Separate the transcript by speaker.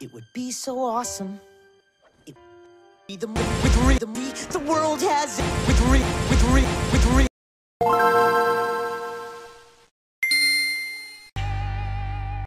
Speaker 1: It would be so awesome. It be the with rhythm the world has it.